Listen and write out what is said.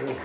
Is.